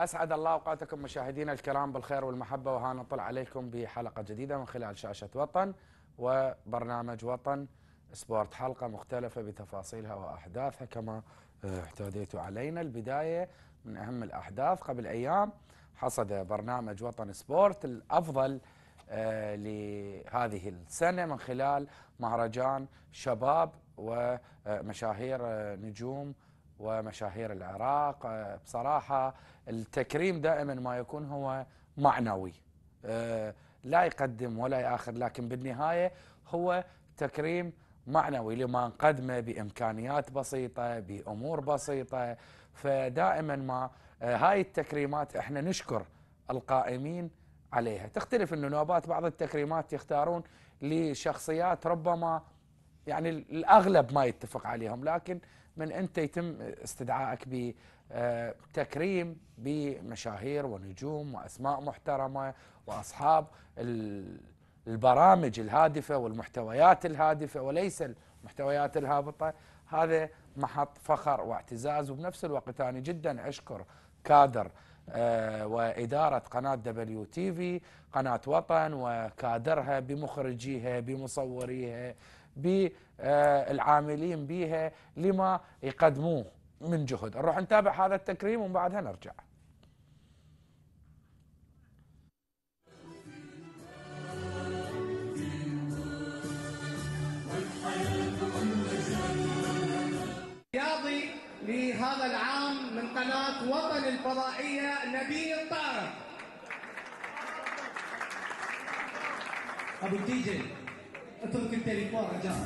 أسعد الله أوقاتكم مشاهدينا الكرام بالخير والمحبة وها نطل عليكم بحلقة جديدة من خلال شاشة وطن وبرنامج وطن. سبورت حلقة مختلفة بتفاصيلها وأحداثها كما اعتاديتوا علينا. البداية من أهم الأحداث قبل أيام حصد برنامج وطن سبورت الأفضل آه، لهذه السنة من خلال مهرجان شباب ومشاهير آه، نجوم ومشاهير العراق. آه، بصراحة التكريم دائما ما يكون هو معنوي. لا يقدم ولا يأخذ لكن بالنهاية هو تكريم معنوي لما نقدمه بإمكانيات بسيطة بأمور بسيطة. فدائما ما هاي التكريمات إحنا نشكر القائمين عليها. تختلف إنه نوبات بعض التكريمات يختارون لشخصيات ربما يعني الأغلب ما يتفق عليهم لكن من أنت يتم استدعائك بتكريم بمشاهير ونجوم وأسماء محترمة وأصحاب البرامج الهادفة والمحتويات الهادفة وليس المحتويات الهابطة. هذا محط فخر واعتزاز وبنفس الوقت أنا جدا أشكر كادر آه، وإدارة قناة دبليو تي في قناة وطن وكادرها بمخرجيها بمصوريها بالعاملين بها لما يقدموه من جهد. نروح نتابع هذا التكريم ومن بعدها نرجع. رياضي لهذا العام من قناة وطن الفضائية نبيل طارق. أبو الدي Atılkın terim the hocam.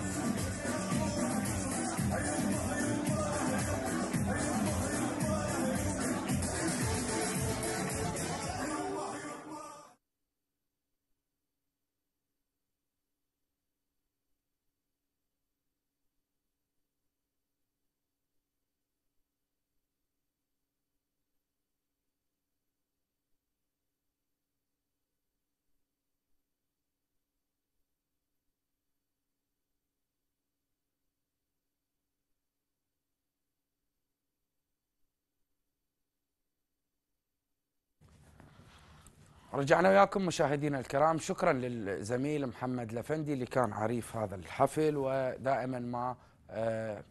رجعنا وياكم مشاهدينا الكرام. شكرا للزميل محمد لفندي اللي كان عريف هذا الحفل ودائما ما آه،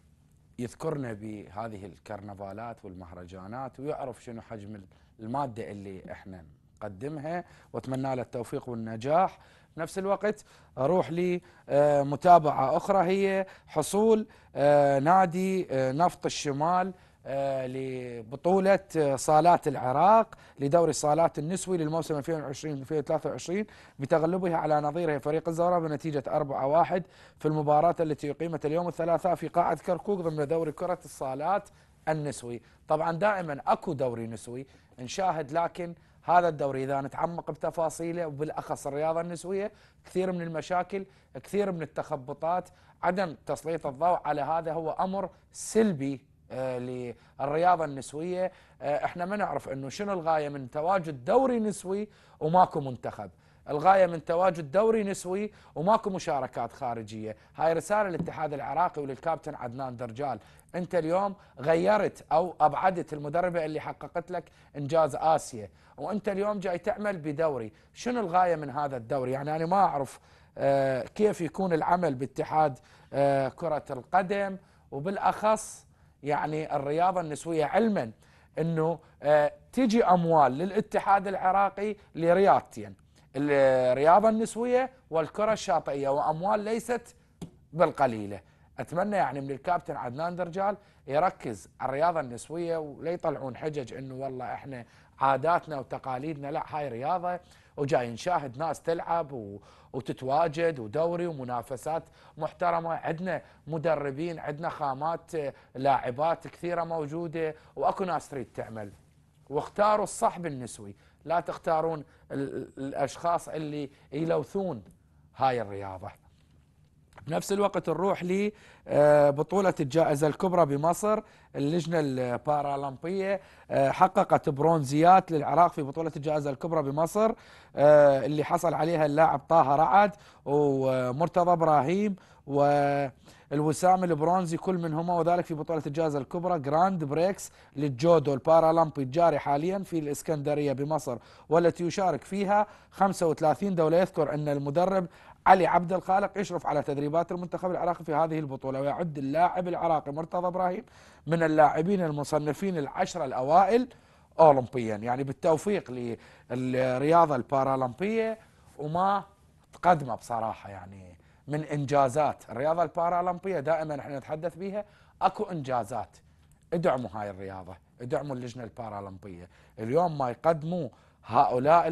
يذكرنا بهذه الكرنفالات والمهرجانات ويعرف شنو حجم المادة اللي إحنا نقدمها وأتمنى له التوفيق والنجاح. بنفس الوقت أروح لمتابعة أخرى هي حصول آه، نادي آه، نفط الشمال لبطولة آه، صالات العراق لدوري صالات النسوي للموسم 2020-2023 بتغلبها على نظيرها فريق الزوراء بنتيجة 4-1 في المباراة التي أقيمت اليوم الثلاثاء في قاعة كركوك ضمن دوري كرة الصالات النسوي. طبعا دائما أكو دوري نسوي نشاهد لكن هذا الدوري إذا نتعمق بتفاصيله وبالأخص الرياضة النسوية كثير من المشاكل كثير من التخبطات عدم تسليط الضوء على هذا هو أمر سلبي آه، للرياضة النسوية. آه، إحنا ما نعرف إنه شنو الغاية من تواجد دوري نسوي وماكو منتخب. الغاية من تواجد دوري نسوي وماكو مشاركات خارجية. هاي رسالة للاتحاد العراقي وللكابتن عدنان درجال. أنت اليوم غيرت أو أبعدت المدربة اللي حققت لك إنجاز آسيا. وأنت اليوم جاي تعمل بدوري. شنو الغاية من هذا الدوري؟ يعني أنا ما أعرف آه، كيف يكون العمل باتحاد كرة القدم. وبالأخص يعني الرياضة النسوية علما أنه آه، تجي أموال للاتحاد العراقي لرياضتين الرياضة النسوية والكرة الشاطئية وأموال ليست بالقليلة. أتمنى يعني من الكابتن عدنان درجال يركز على الرياضة النسوية ولا يطلعون حجج أنه والله إحنا عاداتنا وتقاليدنا لا هاي رياضة وجاي نشاهد ناس تلعب وتتواجد ودوري ومنافسات محترمة. عندنا مدربين عندنا خامات لاعبات كثيرة موجودة وأكو ناس تريد تعمل. واختاروا الصح بالنسوي لا تختارون الأشخاص اللي يلوثون هاي الرياضة. بنفس الوقت نروح لبطولة آه، الجائزة الكبرى بمصر اللجنة البارالمبية آه، حققت برونزيات للعراق في بطولة الجائزة الكبرى بمصر آه، اللي حصل عليها اللاعب طه رعد ومرتضى إبراهيم و الوسام البرونزي كل منهما وذلك في بطولة الجائزة الكبرى Grand Prix للجودو البارالمبي الجاري حاليا في الإسكندرية بمصر والتي يشارك فيها 35 دولة يذكر أن المدرب علي عبد الخالق يشرف على تدريبات المنتخب العراقي في هذه البطولة ويعد اللاعب العراقي مرتضى إبراهيم من اللاعبين المصنفين العشرة الأوائل أولمبيا. يعني بالتوفيق للرياضة البارالمبية وما تقدمه بصراحة يعني من إنجازات. الرياضة البارالمبية دائما إحنا نتحدث بها أكو إنجازات. ادعموا هاي الرياضة ادعموا اللجنة البارالمبية. اليوم ما يقدموا هؤلاء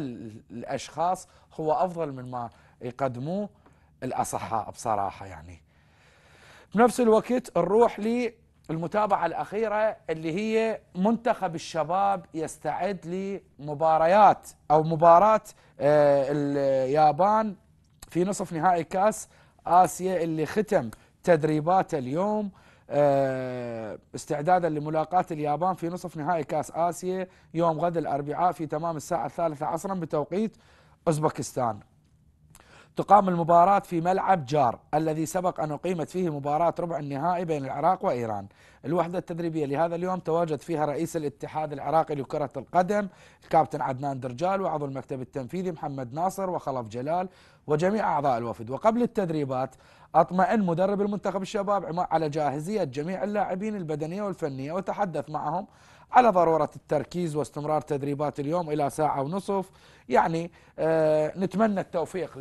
الأشخاص هو أفضل من ما يقدموه الأصحاء بصراحة يعني. بنفس الوقت نروح للمتابعة الأخيرة اللي هي منتخب الشباب يستعد لمباريات أو مباراة آه، اليابان في نصف نهائي كأس آسيا اللي ختم تدريباته اليوم. آه، استعدادا لملاقاة اليابان في نصف نهائي كأس آسيا يوم غد الأربعاء في تمام الساعة الثالثة عصرا بتوقيت أوزبكستان. تقام المباراة في ملعب جار الذي سبق أن أقيمت فيه مباراة ربع النهائي بين العراق وإيران. الوحدة التدريبية لهذا اليوم تواجد فيها رئيس الاتحاد العراقي لكرة القدم الكابتن عدنان درجال وعضو المكتب التنفيذي محمد ناصر وخلف جلال وجميع أعضاء الوفد. وقبل التدريبات أطمئن مدرب المنتخب الشباب على جاهزية جميع اللاعبين البدنية والفنية وتحدث معهم على ضرورة التركيز واستمرار تدريبات اليوم إلى ساعة ونصف. يعني آه نتمنى التوفيق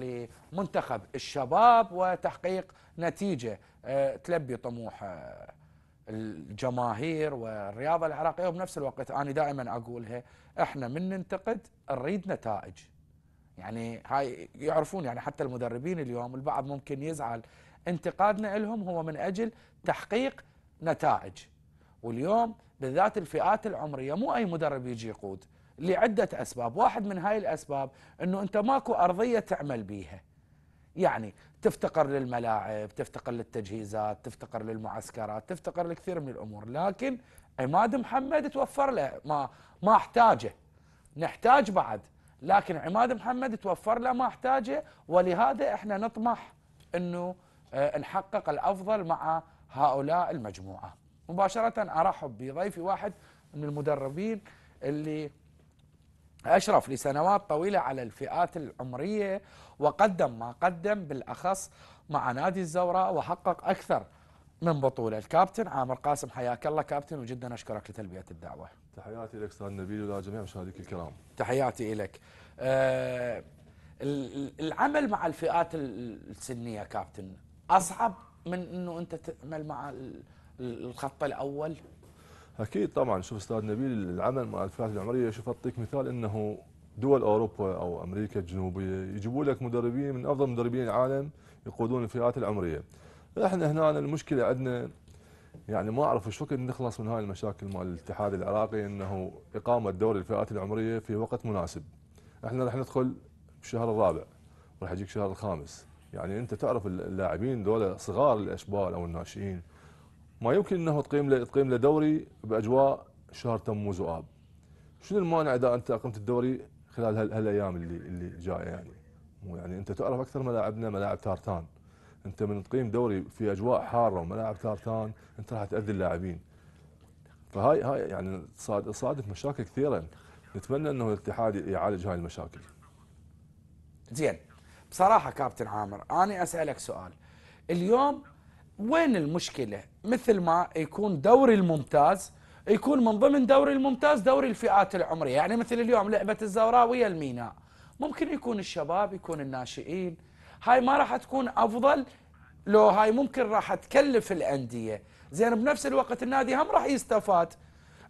لمنتخب الشباب وتحقيق نتيجة آه تلبي طموح آه الجماهير والرياضة العراقية. وبنفس الوقت أنا دائما أقولها إحنا من ننتقد نريد نتائج. يعني هاي يعرفون يعني حتى المدربين اليوم البعض ممكن يزعل انتقادنا لهم هو من أجل تحقيق نتائج. واليوم بالذات الفئات العمرية مو أي مدرب يجي يقود لعدة أسباب. واحد من هاي الأسباب أنه أنت ماكو أرضية تعمل بيها. يعني تفتقر للملاعب تفتقر للتجهيزات تفتقر للمعسكرات تفتقر لكثير من الأمور. لكن عماد محمد توفر له ما ما احتاجه. نحتاج بعد لكن عماد محمد توفر له ما احتاجه. ولهذا إحنا نطمح إنه آه، نحقق الأفضل مع هؤلاء المجموعة. مباشرة أرحب بضيفي واحد من المدربين اللي أشرف لسنوات طويلة على الفئات العمرية وقدم ما قدم بالأخص مع نادي الزوراء وحقق أكثر من بطولة. الكابتن عامر قاسم حياك الله كابتن وجدا أشكرك لتلبية الدعوة. تحياتي لك أستاذ نبيل ولا جميع مشاهديك الكرام. تحياتي لك أه العمل مع الفئات السنية كابتن أصعب من أنه أنت تعمل مع الخط الأول أكيد طبعا شوف أستاذ نبيل العمل مع الفئات العمرية شوف أعطيك مثال إنه دول أوروبا أو أمريكا الجنوبية يجيبوا لك مدربين من أفضل مدربين العالم يقودون الفئات العمرية. إحنا هنا المشكلة عندنا يعني ما أعرف وقت نخلص من هاي المشاكل مال الاتحاد العراقي إنه إقامة دوري الفئات العمرية في وقت مناسب. إحنا راح ندخل بالشهر الرابع راح يجيك الشهر الخامس. يعني أنت تعرف اللاعبين دول صغار الإشبال أو الناشئين ما يمكن انه تقيم له تقيم له دوري بأجواء شهر تموز وآب. شنو المانع إذا أنت أقمت الدوري خلال هالأيام اللي اللي جاية يعني؟ مو يعني أنت تعرف أكثر ملاعبنا ملاعب تارتان. أنت من تقيم دوري في أجواء حارة وملاعب تارتان أنت راح تأذي اللاعبين. فهاي هاي يعني صادف مشاكل كثيرة. نتمنى إنه الاتحاد يعالج هاي المشاكل. زين. بصراحة كابتن عامر أنا أسألك سؤال. اليوم وين المشكلة؟ مثل ما يكون دوري الممتاز يكون من ضمن دوري الممتاز دوري الفئات العمرية. يعني مثل اليوم لعبة الزوراويه الميناء ممكن يكون الشباب يكون الناشئين. هاي ما راح تكون أفضل. لو هاي ممكن راح تكلف الأندية. زين بنفس الوقت النادي هم راح يستفاد.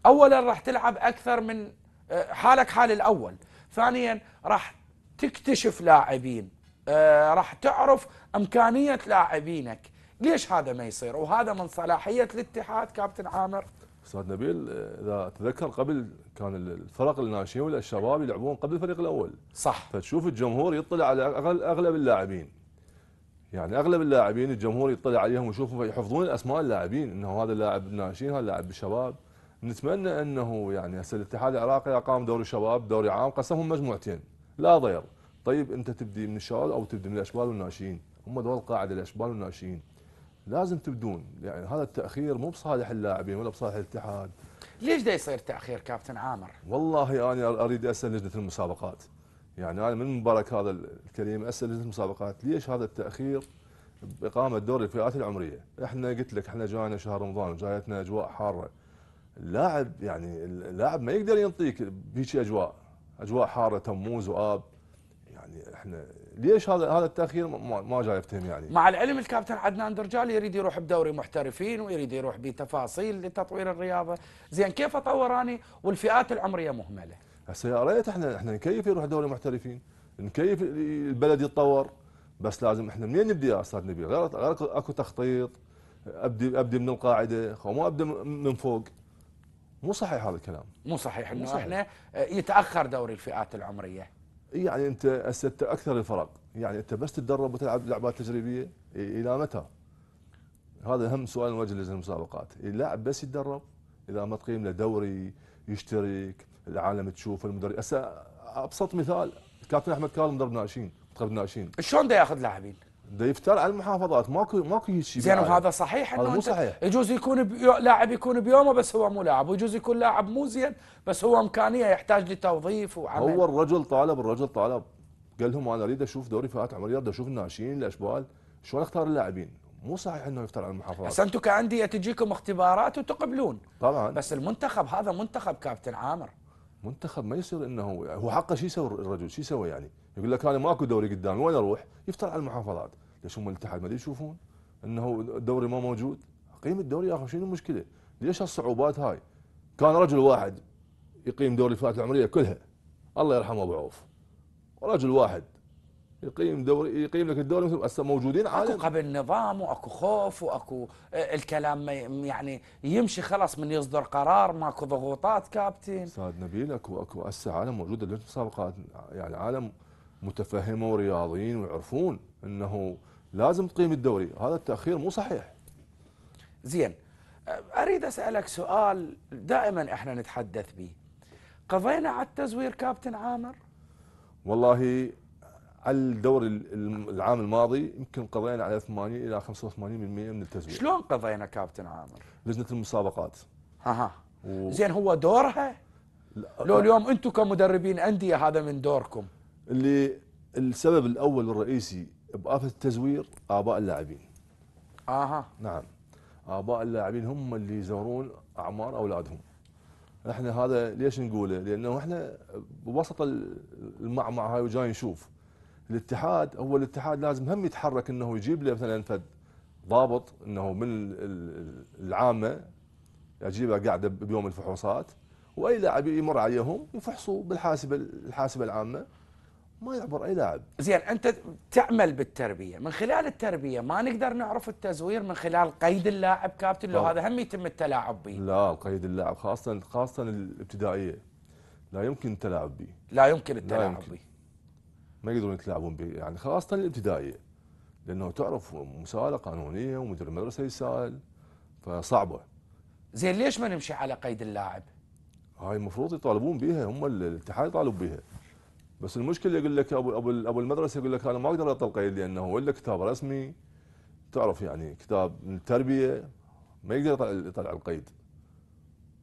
اولا راح تلعب أكثر من آه، حالك حال الأول. ثانيا راح تكتشف لاعبين. آه، راح تعرف إمكانية لاعبينك. ليش هذا ما يصير؟ وهذا من صلاحية الاتحاد كابتن عامر. أستاذ نبيل إذا تذكر قبل كان الفرق الناشئين ولا الشباب يلعبون قبل الفريق الأول. صح. فتشوف الجمهور يطلع على أغلب اللاعبين. يعني أغلب اللاعبين الجمهور يطلع عليهم ويشوفوا يحفظون أسماء اللاعبين إنه هذا اللاعب الناشئين هذا لاعب بالشباب نتمنى إنه يعني هسه الاتحاد العراقي أقام دوري شباب دوري عام قسمهم مجموعتين. لا ضير. طيب أنت تبدي من الشباب أو تبدي من الأشبال والناشئين؟ هم دول قاعدة الأشبال والناشئين. لازم تبدون. يعني هذا التأخير مو بصالح اللاعبين ولا بصالح الاتحاد. ليش دا يصير تاخير كابتن عامر؟ والله أنا أريد أسأل لجنة المسابقات. يعني أنا من مبارك هذا الكريم أسأل لجنة المسابقات ليش هذا التأخير بإقامة دوري الفئات العمرية؟ إحنا قلت لك إحنا جاينا شهر رمضان وجايتنا أجواء حارة. اللاعب يعني اللاعب ما يقدر ينطيك بهيك أجواء. أجواء حارة تموز وآب. يعني إحنا ليش هذا هذا التأخير ما, ما جاي يفتهم يعني؟ مع العلم الكابتن عدنان درجال يريد يروح بدوري محترفين ويريد يروح بتفاصيل لتطوير الرياضة، زين كيف اطور اني والفئات العمرية مهملة؟ هسه يا ريت إحنا إحنا نكيف يروح دوري محترفين، نكيف البلد يتطور بس لازم إحنا منين نبدي يا أستاذ نبيل؟ غير غير اكو تخطيط ابدي أبدي من القاعدة وما ابدا من فوق. مو صحيح هذا الكلام. مو صحيح إنه إحنا يتأخر دوري الفئات العمرية. يعني أنت هسه أكثر الفرق يعني أنت بس تتدرب وتلعب لعبات تجريبية إلى متى؟ هذا أهم سؤال نوجه لجنه المسابقات، اللاعب بس يتدرب إذا ما تقيم له دوري يشترك، العالم تشوف المدرب هسه أبسط مثال الكابتن أحمد كاظم مدرب ناشئين منتخب ناشئين شلون بده ياخذ لاعبين؟ ده يفتر على المحافظات. ماكو ماكو شيء زين وهذا صحيح هذا مو صحيح. يجوز يكون بيو... لاعب يكون بيومه بس هو مو لاعب ويجوز يكون لاعب مو زين بس هو إمكانية يحتاج لتوظيف وعمل. هو الرجل طالب الرجل طالب. قال لهم أنا أريد أشوف دوري فئات عمرية أريد أشوف الناشئين الأشبال. شلون اختار اللاعبين؟ مو صحيح إنه يفتر على المحافظات. بس أنتم كأندية تجيكم اختبارات وتقبلون. طبعا. بس المنتخب هذا منتخب كابتن عامر. منتخب ما يصير إنه هو حقه شو يسوي الرجل؟ شو يسوي يعني؟ يقول لك أنا ماكو دوري قدامي وين أروح؟ يفتر على المحافظات. ليش هم الاتحاد؟ ما يشوفون إنه الدوري ما موجود. قيم الدوري يا أخي شنو المشكلة؟ ليش هالصعوبات هاي؟ كان رجل واحد يقيم دوري الفئات العمرية كلها. الله يرحمه أبو عوف. رجل واحد يقيم دوري يقيم لك الدوري مثل هسه موجودين عالم اكو قبل نظام وأكو خوف وأكو آه، الكلام يعني يمشي خلاص من يصدر قرار ماكو ضغوطات كابتن. أستاذ نبيل أكو أكو هسه عالم موجود. المسابقات يعني عالم متفهمة ورياضيين ويعرفون إنه لازم تقيم الدوري. هذا التأخير مو صحيح. زين أريد أسألك سؤال دائما إحنا نتحدث به. قضينا على التزوير كابتن عامر؟ والله على الدوري العام الماضي يمكن قضينا على 80 إلى 85% من التزوير. شلون قضينا كابتن عامر؟ لجنة المسابقات. أها و... زين هو دورها؟ لو اليوم أنتم كمدربين أندية هذا من دوركم. اللي السبب الأول والرئيسي بآفة التزوير آباء اللاعبين. آها. نعم. آباء اللاعبين هم اللي يزورون أعمار أولادهم. إحنا هذا ليش نقوله؟ لأنه إحنا بوسط المعمعة هاي وجاي نشوف. الاتحاد هو الاتحاد لازم هم يتحرك إنه يجيب له مثلا فد ضابط إنه من العامة يجيبه قاعدة بيوم الفحوصات وأي لاعب يمر عليهم يفحصوا بالحاسبة الحاسبة العامة. ما يعبر اي لاعب زين أنت تعمل بالتربية. من خلال التربية ما نقدر نعرف التزوير من خلال قيد اللاعب كابتن لو هذا هم يتم التلاعب به. لا قيد اللاعب خاصة خاصة الابتدائية. لا يمكن التلاعب به. لا يمكن التلاعب به. ما يقدرون يتلاعبون به يعني خاصة الابتدائية. لأنه تعرف مساءلة قانونية ومدير المدرسة يسأل فصعبة. زين ليش ما نمشي على قيد اللاعب؟ هاي المفروض يطالبون بها هم الاتحاد يطالب بها بس المشكلة يقول لك ابو أبو أبو المدرسة يقول لك أنا ما أقدر اطلق قيد لأنه هو إلا كتاب رسمي. تعرف يعني كتاب من التربية ما يقدر يطلع القيد.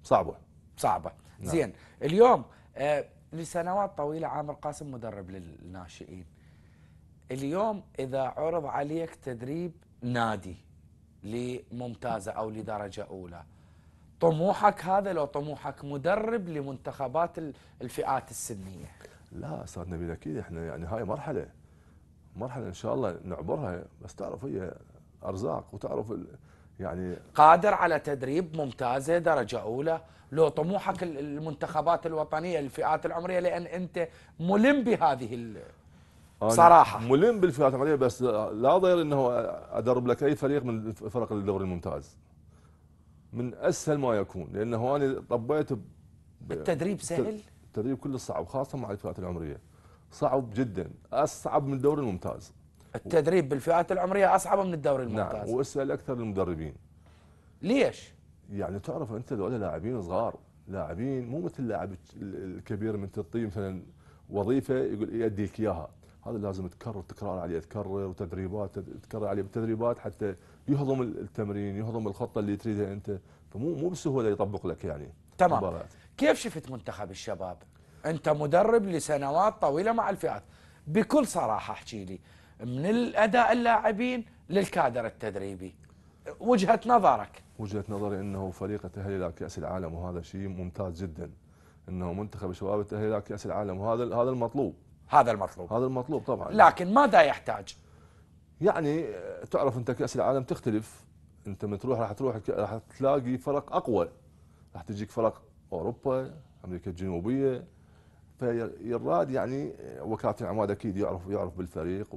صعبة. صعبة. نعم. زين اليوم آه لسنوات طويلة عامر قاسم مدرب للناشئين. اليوم إذا عرض عليك تدريب نادي لممتازة أو لدرجة أولى طموحك هذا لو طموحك مدرب لمنتخبات الفئات السنية؟ لا أستاذ نبيل أكيد إحنا يعني هاي مرحلة مرحلة إن شاء الله نعبرها بس تعرف هي أرزاق وتعرف يعني قادر على تدريب ممتازة درجة أولى لو طموحك المنتخبات الوطنية الفئات العمرية لأن أنت ملم بهذه صراحة. ملم بالفئات العمرية بس لا ضير إنه أدرب لك أي فريق من فرق الدوري الممتاز. من أسهل ما يكون لأنه أنا طبيت التدريب سهل؟ التدريب كله صعب خاصة مع الفئات العمرية. صعب جدا أصعب من الدوري الممتاز. التدريب بالفئات العمرية أصعب من الدوري نعم، الممتاز. نعم وأسأل أكثر المدربين. ليش؟ يعني تعرف أنت ذولا لاعبين صغار لاعبين مو مثل اللاعب الكبير من تعطيه مثلا وظيفة يقول يديك إياها. هذا لازم تكرر تكرار عليه تكرر وتدريبات تكرر عليه بالتدريبات حتى يهضم التمرين يهضم الخطة اللي تريدها أنت. فمو مو بالسهولة يطبق لك يعني تمام. كيف شفت منتخب الشباب؟ أنت مدرب لسنوات طويلة مع الفئات. بكل صراحة احكي لي من الأداء اللاعبين للكادر التدريبي وجهة نظرك. وجهة نظري إنه فريق تاهل إلى كأس العالم وهذا شيء ممتاز جدا. إنه منتخب الشباب تاهل إلى كأس العالم وهذا هذا المطلوب. هذا المطلوب. هذا المطلوب طبعا. لكن ماذا يحتاج؟ يعني آه، تعرف أنت كأس العالم تختلف. أنت من تروح راح تروح راح تلاقي فرق أقوى. راح تجيك فرق أوروبا أمريكا الجنوبية. فيراد يعني آه، وكابتن عماد أكيد يعرف يعرف بالفريق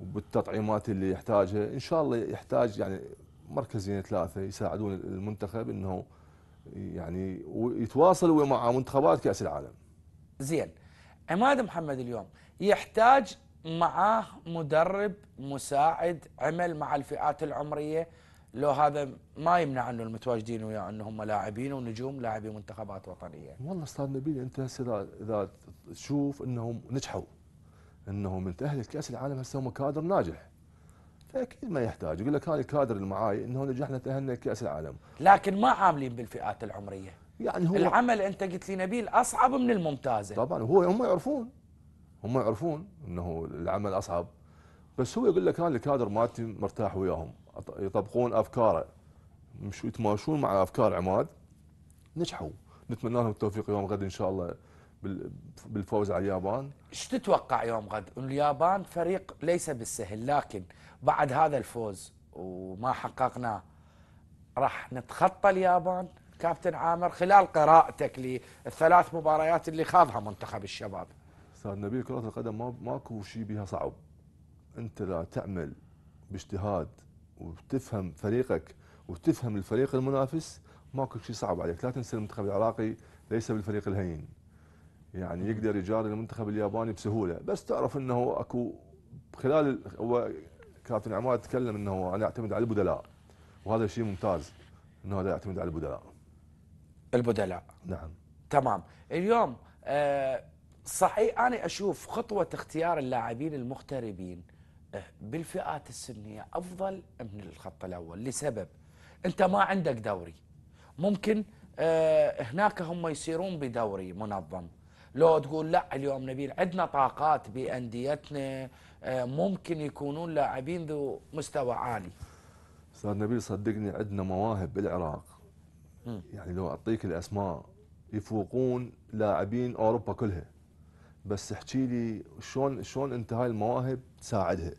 وبالتطعيمات اللي يحتاجها. إن شاء الله يحتاج يعني مركزين ثلاثة يساعدون المنتخب إنه يعني ويتواصلوا مع منتخبات كأس العالم. زين. عماد محمد اليوم يحتاج معاه مدرب مساعد عمل مع الفئات العمرية لو هذا ما يمنع أنه المتواجدين وياه انه هم لاعبين ونجوم لاعبي منتخبات وطنية. والله أستاذ نبيل أنت هسه اذا تشوف أنهم نجحوا انه من تأهل كاس العالم هسه هم كادر ناجح فأكيد ما يحتاج يقول لك هاي الكادر اللي معاي إنه نجحنا تأهلنا كاس العالم لكن ما عاملين بالفئات العمرية. يعني هو العمل أنت قلت لي نبيل أصعب من الممتازة. طبعا هو هم يعرفون هم يعرفون إنه العمل أصعب بس هو يقول لك أنا الكادر مالتي مرتاح وياهم يطبقون افكاره مش يتماشون مع أفكار عماد. نجحوا. نتمنى لهم التوفيق يوم غد إن شاء الله بال- بالفوز على اليابان. إيش تتوقع يوم غد؟ اليابان فريق ليس بالسهل لكن بعد هذا الفوز وما حققناه راح نتخطى اليابان؟ كابتن عامر خلال قراءتك للثلاث مباريات اللي خاضها منتخب الشباب. أستاذ نبيل كرة القدم ما ماكو شيء بها صعب. أنت لا تعمل باجتهاد وتفهم فريقك وتفهم الفريق المنافس ماكو شيء صعب عليك. لا تنسى المنتخب العراقي ليس بالفريق الهين. يعني يقدر يجاري المنتخب الياباني بسهولة. بس تعرف إنه أكو خلال ال- هو كابتن عماد تكلم إنه أنا أعتمد على البدلاء وهذا شيء ممتاز إنه هذا يعتمد على البدلاء. البدلاء. نعم. تمام. اليوم آه، صحيح أنا أشوف خطوة اختيار اللاعبين المغتربين. بالفئات السنية أفضل من الخط الأول. لسبب أنت ما عندك دوري. ممكن آه، هناك هم يصيرون بدوري منظم. لو تقول لا اليوم نبيل عندنا طاقات بأنديتنا آه، ممكن يكونون لاعبين ذو مستوى عالي. أستاذ نبيل صدقني عندنا مواهب بالعراق. يعني لو أعطيك الأسماء يفوقون لاعبين أوروبا كلها. بس احكي لي شلون شلون انت هاي المواهب تساعدها؟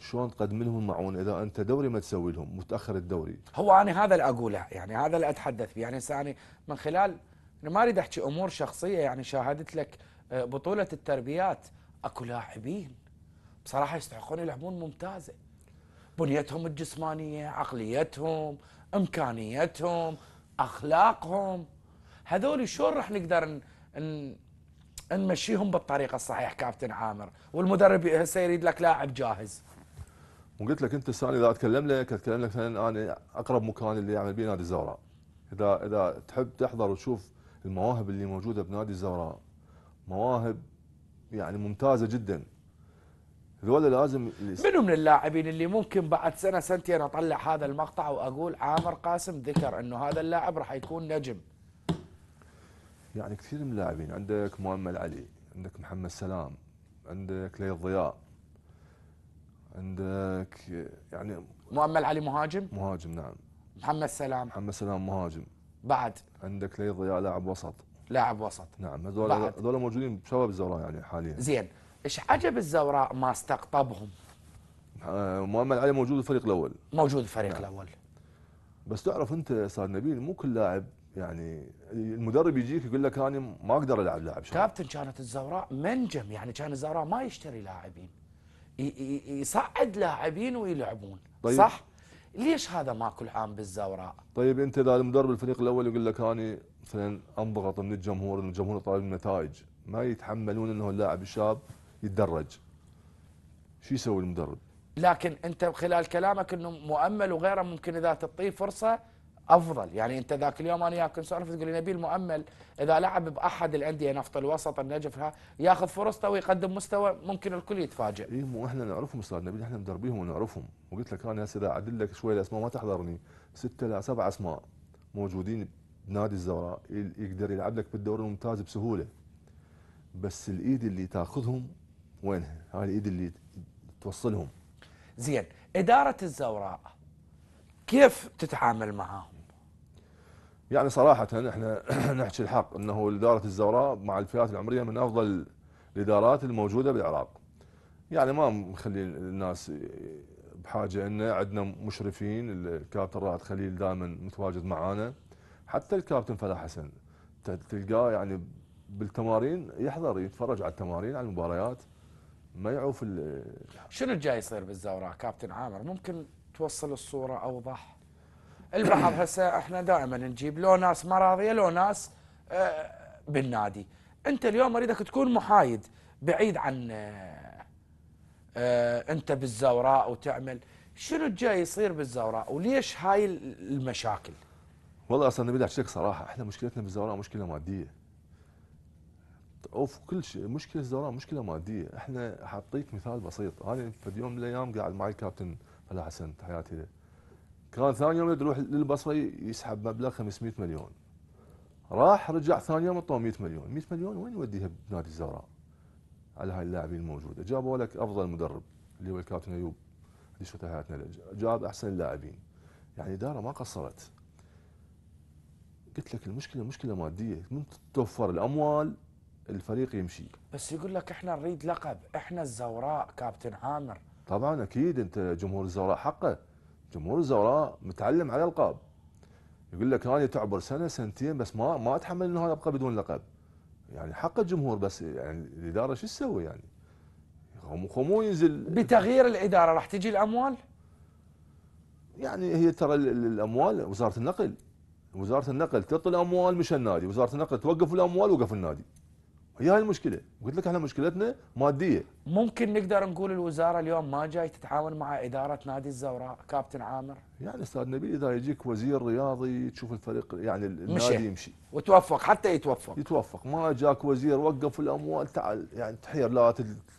شلون تقدم لهم المعونه إذا أنت دوري ما تسوي لهم متأخر الدوري. هو أنا هذا اللي أقوله يعني هذا اللي أتحدث فيه. يعني هسه من خلال أنا ما أريد أحكي أمور شخصية يعني شاهدت لك آه، بطولة التربيات. أكو لاعبين بصراحة يستحقون يلعبون ممتازة. بنيتهم الجسمانية عقليتهم إمكانيتهم أخلاقهم. هذول شلون راح نقدر. نمشيهم بالطريقة الصحيحه كابتن عامر. والمدرب هسه يريد لك لاعب جاهز. وقلت لك أنت السنة إذا أتكلم لك أتكلم لك مثلا أنا أقرب مكان اللي يعمل به نادي الزوراء إذا إذا تحب تحضر وتشوف المواهب اللي موجودة بنادي الزوراء مواهب يعني ممتازة جدا. هذول لازم منو من اللاعبين اللي ممكن بعد سنة سنتين أطلع هذا المقطع وأقول عامر قاسم ذكر إنه هذا اللاعب راح يكون نجم. يعني كثير من اللاعبين عندك مؤمل علي عندك محمد سلام عندك ليث ضياء عندك يعني مؤمل علي مهاجم؟ مهاجم نعم. محمد سلام. محمد سلام مهاجم. بعد؟ عندك ليث ضياء لاعب وسط. لاعب وسط. نعم هذول. هذول موجودين بشباب الزوراء يعني حاليا. زين. إيش عجب الزوراء ما استقطبهم؟ آه، مؤمل علي موجود بالفريق الأول. موجود الفريق نعم. الأول. بس تعرف أنت أستاذ نبيل مو كل لاعب يعني المدرب يجيك يقول لك أنا ما أقدر ألعب لاعب كابتن كانت الزوراء منجم. يعني كان الزوراء ما يشتري لاعبين. يصعد لاعبين ويلعبون. طيب. صح؟ ليش هذا ماكو العام بالزوراء طيب أنت إذا المدرب الفريق الأول يقول لك أنا مثلا أنضغط من الجمهور إن الجمهور طالب النتائج. ما يتحملون إنه اللاعب الشاب يتدرج. شو يسوي المدرب؟ لكن أنت خلال كلامك إنه مؤمل وغيره ممكن إذا تعطيه فرصة أفضل. يعني أنت ذاك اليوم أنا وياك نسولف تقول لي نبيل مؤمل إذا لعب بأحد الأندية نفط الوسط النجف ها ياخذ فرصته ويقدم مستوى ممكن الكل يتفاجئ. اي مو إحنا نعرفهم أستاذ نبيل إحنا مدربيهم ونعرفهم. وقلت لك أنا هسه اذا أعدل لك شوي الأسماء ما تحضرني. ستة لا سبع أسماء موجودين بنادي الزوراء يقدر يلعب لك بالدوري الممتاز بسهولة. بس الإيد اللي تاخذهم وينها؟ هاي الإيد اللي توصلهم. زين إدارة الزوراء كيف تتعامل معاهم؟ يعني صراحة إحنا نحكي الحق إنه إدارة الزوراء مع الفئات العمرية من أفضل الإدارات الموجودة بالعراق. يعني ما مخلي الناس بحاجة انه عندنا مشرفين الكابتن رائد خليل دائما متواجد معانا. حتى الكابتن فلاح حسن تلقاه يعني بالتمارين يحضر يتفرج على التمارين على المباريات. ما يعوف شنو الجاي يصير بالزوراء كابتن عامر؟ ممكن توصل الصورة أوضح؟ البعض هسه إحنا دائما نجيب لو ناس ما راضيه لو ناس آه، بالنادي. انت اليوم اريدك تكون محايد بعيد عن آه، آه، انت بالزوراء وتعمل. شنو الجاي يصير بالزوراء؟ وليش هاي المشاكل؟ والله أصلا نبي أحكي لك صراحة إحنا مشكلتنا بالزوراء مشكلة مادية. أوف كل شيء مشكلة الزوراء مشكلة مادية. إحنا حاعطيك مثال بسيط. أنا في يوم من الأيام قاعد معي الكابتن فلاح حسن تحياتي له. كان ثاني يوم يروح للبصرة يسحب مبلغ 500 مليون. راح رجع ثاني يوم اعطوه 100 مليون. 100 مليون وين يوديها بنادي الزوراء على هاي اللاعبين الموجودة. جابوا لك أفضل مدرب اللي هو الكابتن أيوب اللي شو تحياتنا له جاب أحسن اللاعبين. يعني إدارة ما قصرت. قلت لك المشكلة مشكلة مادية. من توفر الأموال الفريق يمشي. بس يقول لك إحنا نريد لقب. إحنا الزوراء كابتن عامر. طبعا أكيد أنت جمهور الزوراء حقه. جمهور الزوراء متعلم على القاب يقول لك أنا تعبر سنة سنتين بس ما ما أتحمل إنه أنا ابقى بدون لقب. يعني حق الجمهور بس يعني الإدارة شو تسوي يعني؟ خمو خمو ينزل. بتغيير الإدارة راح تجي الأموال؟ يعني هي ترى ال- ال- الأموال وزارة النقل وزارة النقل تعطي الأموال مش النادي وزارة النقل توقف الأموال وقف النادي. هي هاي المشكلة. قلت لك إحنا مشكلتنا مادية. ممكن نقدر نقول الوزارة اليوم ما جاي تتعاون مع إدارة نادي الزوراء كابتن عامر؟ يعني أستاذ نبيل إذا يجيك وزير رياضي تشوف الفريق يعني مشي. النادي يمشي. وتوفق حتى يتوفق. يتوفق. ما جاك وزير وقف الأموال. تعال يعني تحير لا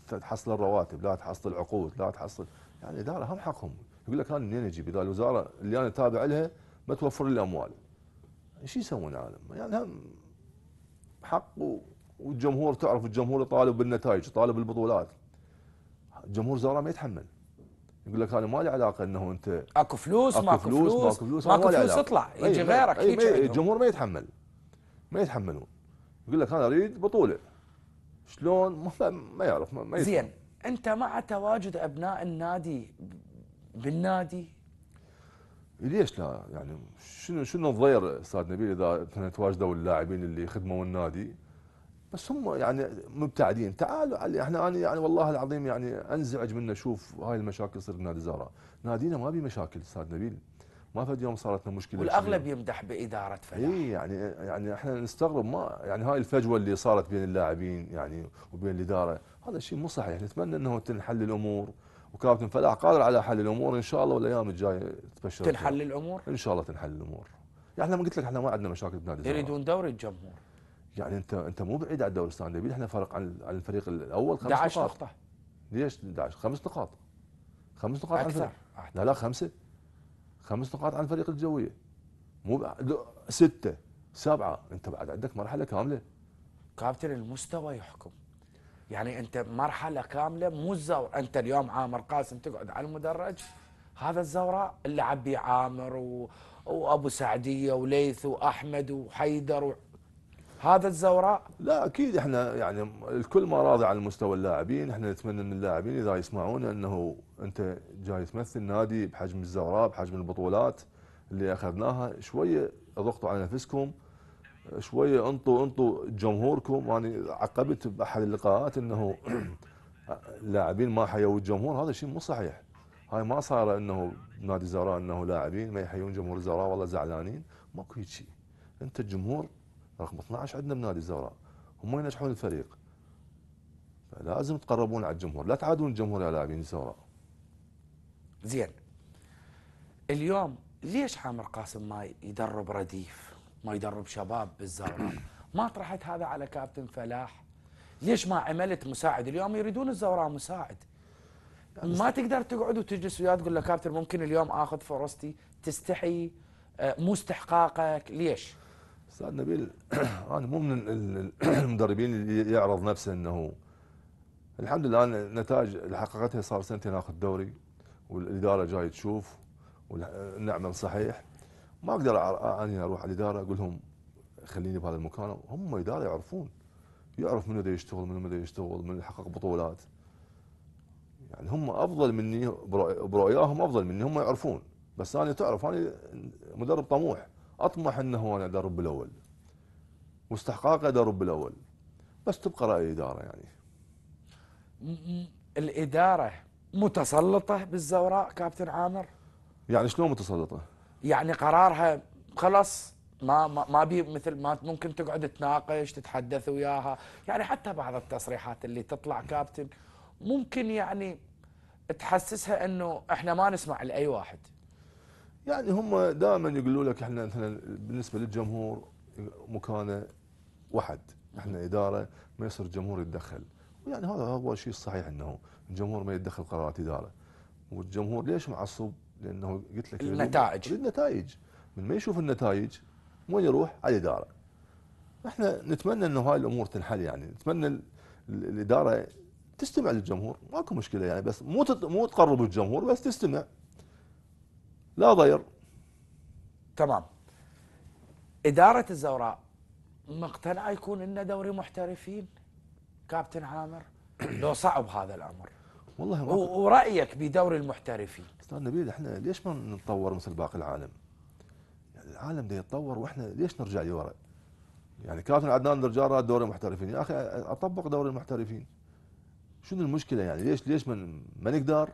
تحصل الرواتب لا تحصل العقود لا تحصل. يعني الاداره هم حقهم. يقول لك أنا منين أجيب؟ إذا الوزارة اللي أنا تابع لها ما توفر لي الأموال. إيش يسوون العالم يعني هم حق و- والجمهور تعرف الجمهور يطالب بالنتائج يطالب بالبطولات. جمهور زوراء ما يتحمل. يقول لك أنا ما لي علاقة إنه أنت أكو فلوس أكو ماكو فلوس فلوس ماكو فلوس ماكو فلوس. اطلع يجي غيرك أي. الجمهور ما يتحمل. ما يتحملون. يقول لك أنا اريد بطولة. شلون؟ ما, ما يعرف ما, ما. زين أنت مع تواجد أبناء النادي بالنادي؟ ليش لا؟ يعني شنو شنو الضير أستاذ نبيل إذا تواجدوا اللاعبين اللي خدموا النادي؟ بس هم يعني مبتعدين. تعالوا علي إحنا أنا يعني والله العظيم يعني انزعج من أشوف هاي المشاكل تصير بنادي الزهراء نادينا ما بيه مشاكل أستاذ نبيل. ما فد يوم صارت لنا مشكلة والأغلب يمدح بإدارة فلاح. اي يعني يعني إحنا نستغرب ما يعني هاي الفجوة اللي صارت بين اللاعبين يعني وبين الإدارة هذا شيء مو صحيح. نتمنى إنه تنحل الأمور. وكابتن فلاح قادر على حل الأمور. إن شاء الله والأيام الجاية تبشر تنحل الأمور؟ إن شاء الله تنحل الأمور. يعني إحنا ما قلت لك إحنا ما عندنا مشاكل بنادي الزهراء يريدون دوري الجمهور. يعني انت انت مو بعيد عن الدوري السعودي نبيل إحنا فرق عن عن الفريق الأول خمس 11 نقاط. نقطة. ليش 11 خمس نقاط. خمس نقاط عن أكثر. الفريق لا لا خمسة. خمس نقاط عن الفريق الجوية. مو لا، ستة سبعة. انت بعد عندك مرحلة كاملة. كابتن المستوى يحكم. يعني انت مرحلة كاملة مو الزور انت اليوم عامر قاسم تقعد على المدرج هذا الزوراء اللي عبي عامر و... وأبو سعدية وليث وأحمد وحيدر و... هذا الزوراء؟ لا أكيد إحنا يعني الكل ما راضي عن مستوى اللاعبين. إحنا نتمنى من اللاعبين إذا يسمعون إنه أنت جاي تمثل نادي بحجم الزوراء بحجم البطولات اللي أخذناها شوية ضغطوا على نفسكم شوية أنطوا أنطوا جمهوركم. أنا عقبت بأحد اللقاءات إنه اللاعبين ما حيوا الجمهور هذا شيء مو صحيح. هاي ما صار إنه نادي الزوراء إنه لاعبين ما يحيون جمهور الزوراء والله زعلانين. ماكو هيك شيء. أنت الجمهور رقم 12 عندنا بنادي الزوراء هم ينجحون الفريق؟ فلازم تقربون على الجمهور لا تعادون الجمهور يا لاعبين الزوراء زين. اليوم ليش عامر قاسم ما يدرب رديف ما يدرب شباب بالزوراء ما طرحت هذا على كابتن فلاح. ليش ما عملت مساعد؟ اليوم يريدون الزوراء مساعد. ما تقدر تقعد وتجلس وياه تقول له كابتن ممكن اليوم آخذ فرصتي تستحي آه، مو استحقاقك. ليش؟ أستاذ نبيل أنا مو من ال- ال- المدربين اللي يعرض نفسه إنه الحمد لله النتائج اللي حققتها صار سنتين اخذ دوري والإدارة جاي تشوف والنعمل صحيح. ما أقدر اني أروح على الإدارة أقول لهم خليني بهذا المكان. هم إدارة يعرفون يعرف منو دا يشتغل منو دا يشتغل من يحقق بطولات. يعني هم أفضل مني برؤ- برؤياهم أفضل مني هم يعرفون. بس أنا تعرف أنا مدرب طموح. أطمح أنه أنا ادرب بالاول واستحقاقي ادرب بالاول بس تبقى رأي الإدارة يعني. الإدارة متسلطة بالزوراء كابتن عامر؟ يعني شلون متسلطة؟ يعني قرارها خلاص ما ما ما بي مثل ما ممكن تقعد تناقش تتحدث وياها. يعني حتى بعض التصريحات اللي تطلع كابتن ممكن يعني تحسسها إنه إحنا ما نسمع لأي واحد. يعني هم دائما يقولوا لك إحنا مثلا بالنسبة للجمهور مكانة وحد إحنا إدارة ما يصير الجمهور يتدخل. يعني هذا هو الشيء الصحيح إنه الجمهور ما يتدخل قرارات إدارة. والجمهور ليش معصب؟ لأنه قلت لك النتائج. يريد نتائج من ما يشوف النتائج وين يروح؟ على الإدارة. إحنا نتمنى إنه هاي الأمور تنحل يعني. نتمنى ال- ال- الإدارة تستمع للجمهور. ماكو مشكلة يعني. بس مو مو تقرب الجمهور بس تستمع. لا ضير. تمام. إدارة الزوراء مقتنعة يكون لنا دوري محترفين؟ كابتن عامر لو صعب هذا الأمر. والله ما و- ورأيك بدوري المحترفين؟ أستاذ نبيل إحنا ليش ما نتطور مثل باقي العالم؟ يعني العالم ده يتطور وإحنا ليش نرجع لورا؟ يعني كابتن عدنان راد دوري المحترفين يا أخي أطبق دوري المحترفين. شنو المشكلة يعني؟ ليش ليش ما ما نقدر؟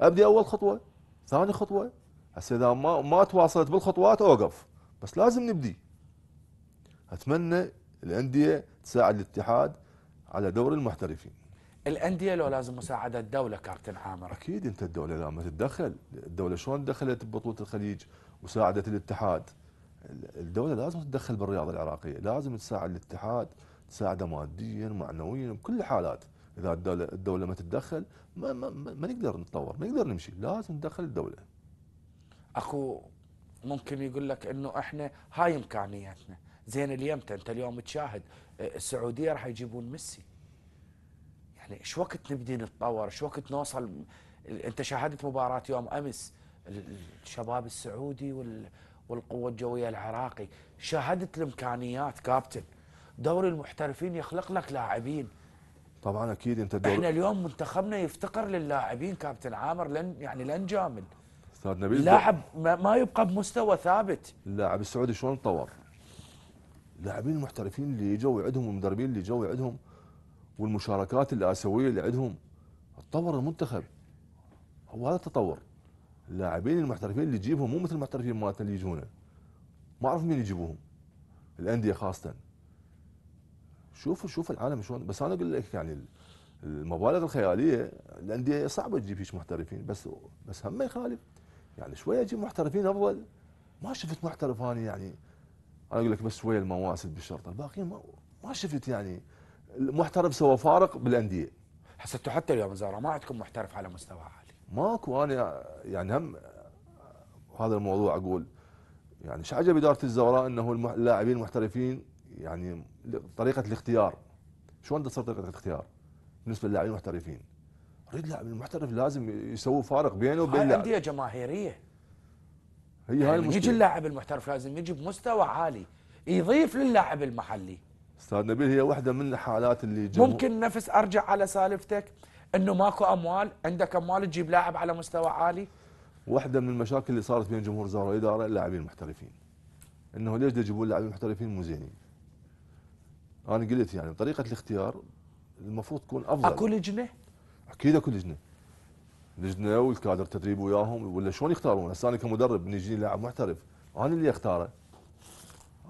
أبدي أول خطوة ثاني خطوة هسه إذا ما ما تواصلت بالخطوات أوقف بس لازم نبدي. أتمنى الأندية تساعد الاتحاد على دوري المحترفين. الأندية لو لازم مساعدة الدولة كابتن عامر أكيد أنت الدولة لما تتدخل. الدولة شلون دخلت ببطولة الخليج؟ وساعدت الاتحاد. الدولة لازم تتدخل بالرياضة العراقية. لازم تساعد الاتحاد تساعده ماديا معنويا بكل الحالات. إذا الدولة الدولة ما تتدخل ما, ما, ما ما نقدر نتطور ما نقدر نمشي. لازم تدخل الدولة. اكو ممكن يقول لك إنه إحنا هاي إمكانياتنا. زين اليمتى انت اليوم تشاهد آه، السعودية راح يجيبون ميسي. يعني إيش وقت نبدي نتطور؟ إيش وقت نوصل؟ أنت شاهدت مباراة يوم أمس ال- الشباب السعودي وال والقوة الجوية العراقي. شاهدت الإمكانيات كابتن. دوري المحترفين يخلق لك لاعبين. طبعا أكيد أنت إحنا الدولة اليوم منتخبنا يفتقر للاعبين كابتن عامر لن يعني لن جامل. أستاذ نبيل؟ لاعب ما يبقى بمستوى ثابت. اللاعب السعودي شلون تطور؟ اللاعبين المحترفين اللي اجوا عندهم والمدربين اللي اجوا عندهم والمشاركات الآسيوية اللي عندهم تطور المنتخب. هو هذا التطور. اللاعبين المحترفين اللي يجيبهم مو مثل المحترفين مالتنا اللي يجونا. ما أعرف مين يجيبوهم. الأندية خاصة. شوف شوف العالم شلون. بس أنا أقول لك يعني المبالغ الخيالية الأندية صعبة تجيب هيك محترفين. بس بس هم يخالف. يعني شوية أجيب محترفين أفضل. ما شفت محترف أنا يعني أنا أقول لك بس شوية المواسد بالشرطة. الباقيين ما ما شفت يعني. المحترف سوى فارق بالأندية. هسه أنتوا حتى اليوم زهره ما عندكم محترف على مستوى عالي. ماكو. أنا يعني هم هذا الموضوع أقول يعني إيش عجب إدارة الزوراء إنه اللاعبين المحترفين يعني طريقة الاختيار. شلون تصير طريقة الاختيار بالنسبة للاعبين المحترفين؟ اريد لاعب المحترف لازم يسوي فارق بينه وبين اللاعب أندية جماهيرية. هي هاي يعني يجي المشكلة. اللاعب المحترف لازم يجي بمستوى عالي يضيف للاعب المحلي. أستاذ نبيل هي واحدة من الحالات اللي جمهور ممكن نفس أرجع على سالفتك إنه ماكو أموال عندك أموال تجيب لاعب على مستوى عالي؟ واحدة من المشاكل اللي صارت بين جمهور الزهراء والاداره اللاعبين المحترفين. إنه ليش يجيبون لاعبين محترفين مو زينين؟ أنا قلت يعني طريقه الاختيار المفروض تكون أفضل. أكو لجنة؟ أكيد أكو لجنة. لجنة والكادر التدريب وياهم ولا شلون يختارون؟ هسه أنا كمدرب من يجيني لاعب محترف أنا اللي أختاره.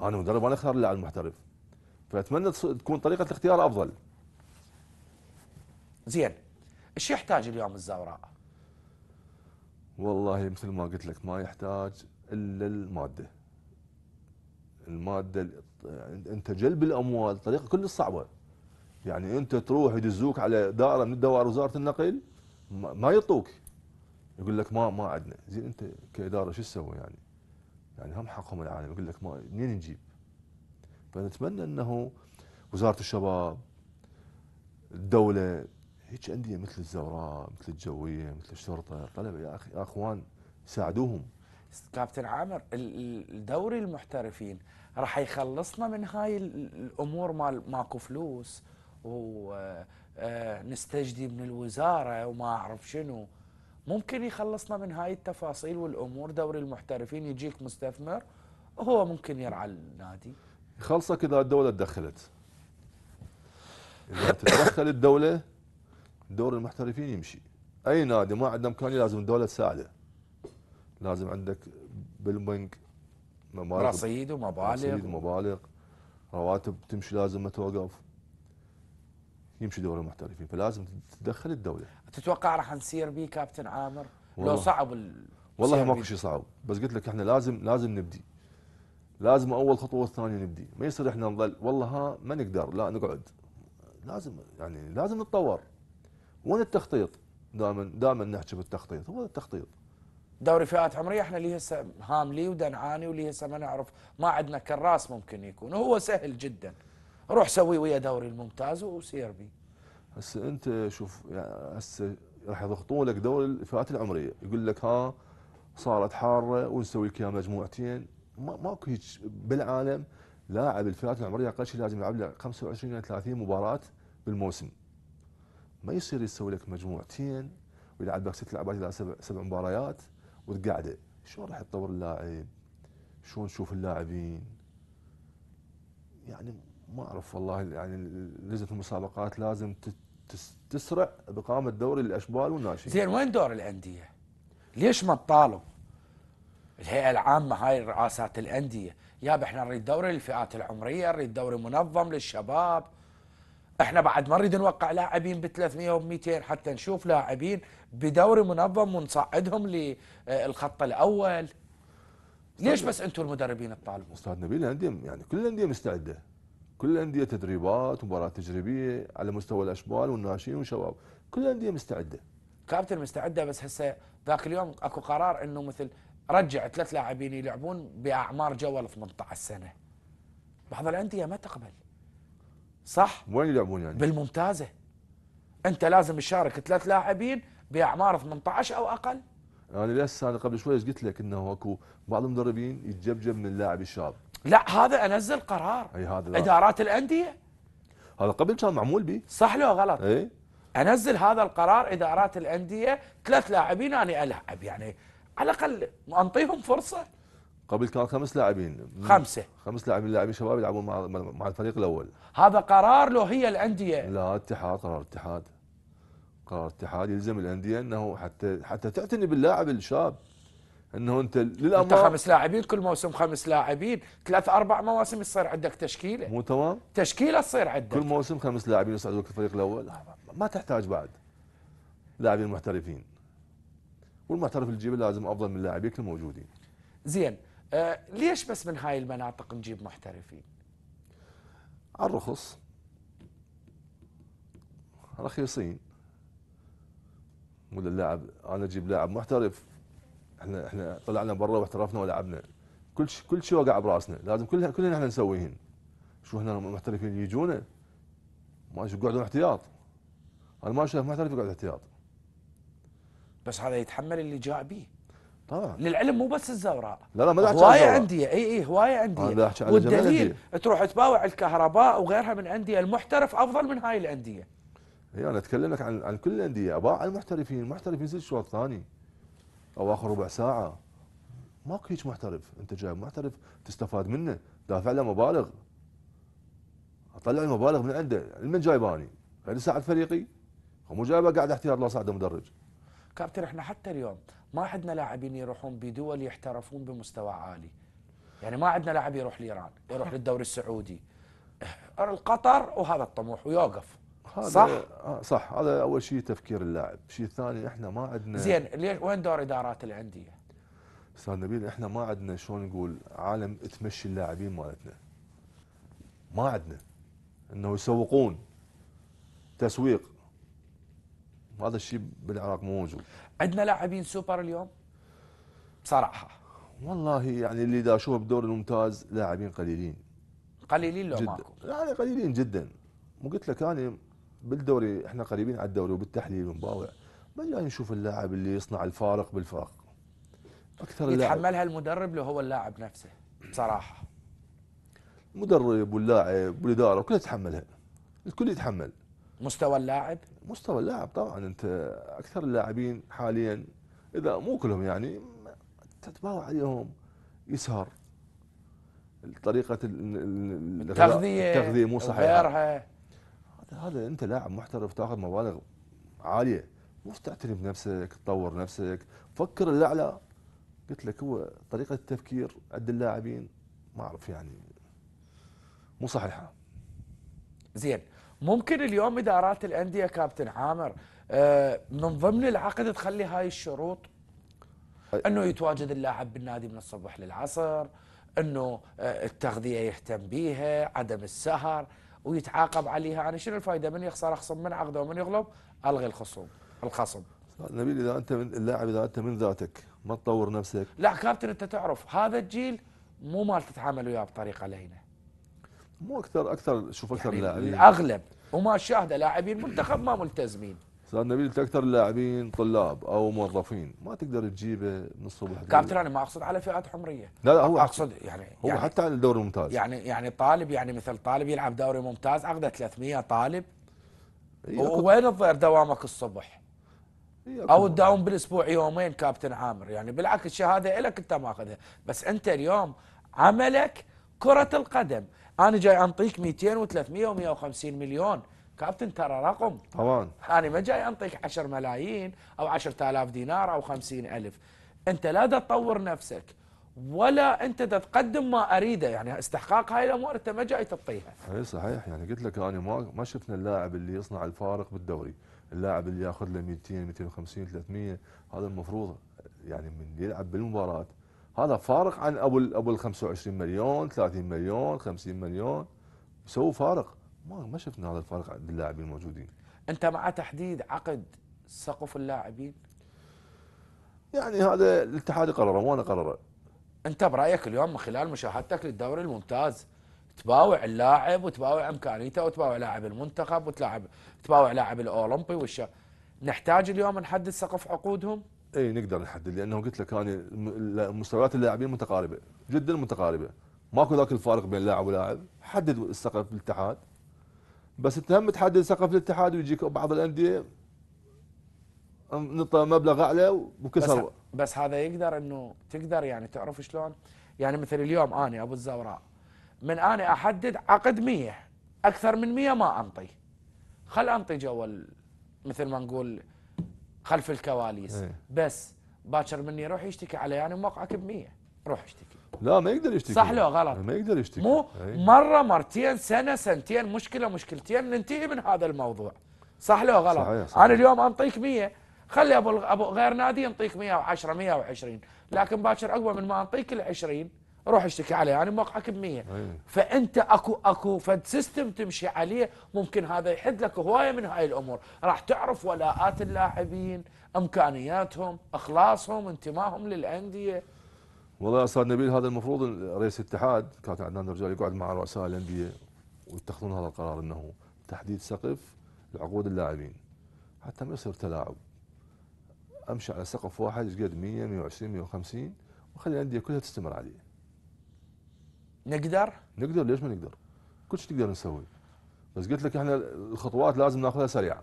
أنا مدرب أنا أختار اللاعب المحترف. فأتمنى تكون طريقة الاختيار أفضل. زين. إيش يحتاج اليوم الزوراء؟ والله مثل ما قلت لك ما يحتاج إلا المادة. المادة أنت جلب الأموال طريقة كل صعبة. يعني انت تروح يدزوك على دائرة من دوائر وزارة النقل ما يعطوك يقول لك ما ما عندنا زين انت كإدارة شو تسوي يعني؟ يعني هم حقهم العالم. يقول لك ما منين نجيب؟ فنتمنى انه وزارة الشباب الدولة هيك أندية مثل الزوراء مثل الجوية مثل الشرطة. طلبه يا أخي يا أخوان ساعدوهم. كابتن عامر ال- ال- الدوري المحترفين راح يخلصنا من هاي ال- الأمور مال ماكو فلوس. ونستجدي من الوزارة وما أعرف شنو. ممكن يخلصنا من هاي التفاصيل والأمور. دوري المحترفين يجيك مستثمر وهو ممكن يرعى النادي. يخلصك إذا الدولة تدخلت. إذا تتدخل الدولة دور المحترفين يمشي. أي نادي ما عنده امكانيه لازم الدولة تساعده. لازم عندك بالبنك مبالغ رصيد ومبالغ. رصيد مبالغ رواتب تمشي لازم ما توقف. يمشي دور المحترفين فلازم تتدخل الدولة. تتوقع راح نسير بيه كابتن عامر؟ لو والله. صعب ال- والله ماكو بيه. شيء صعب بس قلت لك إحنا لازم لازم نبدي. لازم أول خطوة والثانية نبدي. ما يصير إحنا نظل والله ها ما نقدر لا نقعد. لازم يعني لازم نتطور. وين التخطيط؟ دائما دائما نحكي بالتخطيط. هو التخطيط؟ دوري فئات عمرية إحنا ليه هسه هاملي ودنعاني وليه هسه ما نعرف ما عندنا كراس ممكن يكون. وهو سهل جدا. روح سوي ويا دوري الممتاز وسير بي. هسه انت شوف يعني هسه راح يضغطون لك دوري الفئات العمرية. يقول لك ها صارت حارة ونسوي لك مجموعتين. ما ماكو هيك بالعالم لاعب الفئات العمرية أقل شيء لازم يلعب له 25 إلى 30 مباراة بالموسم. ما يصير يسوي لك مجموعتين ويلعب لك ست لعبات إلى سبع سبع مباريات وتقعده. شلون راح تطور اللاعب؟ شلون تشوف اللاعبين؟ يعني ما أعرف والله يعني لجنه المسابقات لازم تسرع بقامة دوري الأشبال والناشئين زين وين دور الأندية؟ ليش ما تطالب؟ الهيئة العامة هاي رئاسات الأندية يابا إحنا نريد دوري للفئات العمرية نريد دوري منظم للشباب إحنا بعد ما نريد نوقع لاعبين ب 300 و 200 حتى نشوف لاعبين بدوري منظم ونصعدهم للخط الأول ليش بس أنتم المدربين تطالبون؟ أستاذ نبيل الأندية يعني كل الأندية مستعدة كل الانديه تدريبات ومباريات تجريبية على مستوى الاشبال والناشئين والشباب. كل الانديه مستعدة. كابتن مستعدة بس هسه ذاك اليوم أكو قرار إنه مثل رجع ثلاث لاعبين يلعبون بأعمار جوال 18 سنة. بعض الأندية ما تقبل. صح؟ وين يلعبون يعني؟ بالممتازة. أنت لازم تشارك ثلاث لاعبين بأعمار 18 أو أقل. أنا لسه أنا قبل شوي قلت لك؟ إنه أكو بعض المدربين يتجبجب من اللاعب الشاب. لا هذا أنزل قرار. أي هذا لا. إدارات الأندية. هذا قبل كان معمول به. صح لو غلط. إي. أنزل هذا القرار إدارات الأندية ثلاث لاعبين أنا ألعب يعني على الأقل أنطيهم فرصة. قبل كان خمس لاعبين. خمسة. خمس لاعبين لاعبين شباب يلعبون مع مع الفريق الأول. هذا قرار لو هي الأندية. لا اتحاد قرار اتحاد. قرار اتحاد يلزم الأندية إنه حتى حتى تعتني باللاعب الشاب. إنه أنت أنت للامانه خمس لاعبين كل موسم خمس لاعبين. ثلاث أربع مواسم يصير عندك تشكيلة. مو تمام؟ تشكيلة تصير كل عندك موسم خمس لاعبين يصعدوك الفريق الأول؟ ما تحتاج بعد. لاعبين محترفين. والمحترف اللي تجيبه لازم أفضل من لاعبيك الموجودين زين. آه ليش بس من هاي المناطق نجيب محترفين؟ على الرخص. رخيصين. ولا اللاعب أنا أجيب لاعب محترف. إحنا إحنا طلعنا برا واحترفنا ولعبنا. كل شيء كل شيء وقع براسنا. لازم كلها كلنا إحنا نسويهن. شو إحنا محترفين يجونا؟ ما يقعدون احتياط أنا ما شايف محترف يقعد احتياط بس هذا يتحمل اللي جاء به طبعا. للعلم مو بس الزوراء. لا لا ما أحكي عن هواية. انديه اي اي هواية جميع والدليل. تروح تباوع الكهرباء وغيرها من انديه المحترف أفضل من هاي الأندية. هي أنا اتكلم لك عن عن كل الأندية. اباع المحترفين المحترف ينزل شوط ثاني أو آخر ربع ساعة. ماكو هيك محترف أنت جايب محترف تستفاد منه. دافع له مبالغ. أطلع المبالغ من عنده. من جايباني. غير يساعد فريقي. هو مو جايبه قاعد احتياط لا صعد مدرج كابتن إحنا حتى اليوم ما عندنا لاعبين يروحون بدول يحترفون بمستوى عالي. يعني ما عندنا لاعب يروح لإيران يروح للدوري السعودي. قطر وهذا الطموح ويوقف. هذا صح؟ آه صح. هذا أول شيء تفكير اللاعب، الشيء الثاني إحنا ما عندنا زين ليش وين دور إدارات الأندية؟ أستاذ نبيل إحنا ما عندنا شلون نقول عالم تمشي اللاعبين مالتنا. ما عندنا. إنه يسوقون تسويق. هذا الشيء بالعراق مو موجود. عندنا لاعبين سوبر اليوم؟ بصراحة. والله يعني اللي دا اشوفه بالدوري الممتاز لاعبين قليلين. قليلين لو ماكو. يعني قليلين جدا. مو قلت لك أنا بالدوري إحنا قريبين على الدوري وبالتحليل ونباوع ما جاي نشوف اللاعب اللي يصنع الفارق بالفرق. أكثر اللاعب يتحملها المدرب لو هو اللاعب نفسه بصراحة. المدرب واللاعب والإدارة كلها تتحملها الكل يتحمل. مستوى اللاعب؟ مستوى اللاعب طبعا. أنت أكثر اللاعبين حاليا إذا مو كلهم يعني تتباوع عليهم يسهر. طريقة التغذية التغذية مو صحيحة. هذا انت لاعب محترف تاخذ مبالغ عالية مو تعتني بنفسك تطور نفسك؟ فكر الأعلى. قلت لك هو طريقة التفكير عند اللاعبين ما أعرف يعني مو صحيحة. زين ممكن اليوم ادارات الأندية كابتن عامر آه، من ضمن العقد تخلي هاي الشروط؟ إنه يتواجد اللاعب بالنادي من الصبح للعصر إنه آه، التغذية يهتم بيها عدم السهر. ويتعاقب عليها. أنا شنو الفائده من يخسر أخصم من عقده ومن يغلب؟ ألغي الخصوم الخصم. نبيل إذا أنت من اللاعب إذا أنت من ذاتك ما تطور نفسك. لا كابتن أنت تعرف هذا الجيل مو مال تتعامل وياه بطريقة لينة. مو أكثر أكثر شوف أكثر يعني اللاعبين الأغلب وما شاهده لاعبين منتخب ما ملتزمين. أستاذ نبيل أكثر اللاعبين طلاب أو موظفين. ما تقدر تجيبه من الصبح. كابتن أنا ما أقصد على فئات عمريه لا لا هو أقصد يعني هو يعني حتى على الدوري الممتاز يعني يعني طالب يعني مثل طالب يلعب دوري ممتاز عقده 300 طالب. وين تضيع دوامك الصبح؟ أو تداوم بالأسبوع يومين كابتن عامر. يعني بالعكس الشهادة لك أنت ماخذها بس أنت اليوم عملك كرة القدم. أنا جاي أنطيك 200 و300 و150 مليون. كابتن ترى رقم. طبعا. أنا ما جاي أنطيك 10 ملايين أو 10000 دينار أو 50 ألف. أنت لا تطور نفسك ولا دا تقدم ما أريده. يعني استحقاق هاي الأمور أنت ما جاي تعطيها اي صحيح. يعني قلت لك أنا ما ما شفنا اللاعب اللي يصنع الفارق بالدوري. اللاعب اللي ياخذ له 200 250 300 هذا المفروض يعني من يلعب بالمباراة. هذا فارق عن أبو أبو ال 25 مليون 30 مليون 50 مليون. يسوي فارق. ما ما شفنا هذا الفارق عند اللاعبين الموجودين. أنت مع تحديد عقد سقف اللاعبين؟ يعني هذا الاتحاد قرره مو أنا قرره أنت برأيك اليوم من خلال مشاهدتك للدوري الممتاز تباوع اللاعب وتباوع إمكانيته وتباوع لاعب المنتخب وتلاعب تباوع لاعب الأولمبي والش نحتاج اليوم نحدد سقف عقودهم؟ إي نقدر نحدد لأنه قلت لك أنا مستويات اللاعبين متقاربة جدا متقاربة. ماكو ذاك الفارق بين لاعب ولاعب. حدد السقف بالاتحاد بس انت هم تحدد سقف الاتحاد ويجيك بعض الأندية. نعطى مبلغ أعلى بس, وكسر بس هذا يقدر إنه تقدر يعني تعرف شلون؟ يعني مثل اليوم اني أبو الزوراء من اني أحدد عقد 100 أكثر من 100 ما انطي خل انطي جوا مثل ما نقول خلف الكواليس. إيه. بس باكر مني يروح يشتكي علي يعني موقعك ب 100 روح اشتكي. لا ما يقدر يشتكي. صح لو غلط؟ ما يقدر يشتكي. مو. مرة مرتين سنة سنتين مشكلة مشكلتين ننتهي من هذا الموضوع. صح لو غلط. صحيح، صحيح. أنا اليوم أنطيك 100 خلي أبو أبو غير نادي ينطيك 110 120 لكن باكر أقوى من ما أنطيك ال 20 روح اشتكي عليه أنا موقعك ب 100 إي. فأنت أكو أكو فد system تمشي عليه ممكن هذا يحد لك هواية من هاي الأمور. راح تعرف ولاءات اللاعبين إمكانياتهم إخلاصهم انتمائهم للأندية. والله يا أستاذ نبيل هذا المفروض رئيس الاتحاد كابتن عدنان الرجال يقعد مع رؤساء الأندية ويتخذون هذا القرار إنه تحديد سقف لعقود اللاعبين. حتى ما يصير تلاعب. أمشي على سقف واحد إيش قد؟ 100 120 150 وخلي الأندية كلها تستمر عليه. نقدر؟ نقدر ليش ما نقدر؟ كل شيء نقدر نسوي بس قلت لك إحنا الخطوات لازم ناخذها سريعه